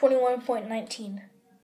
21.19.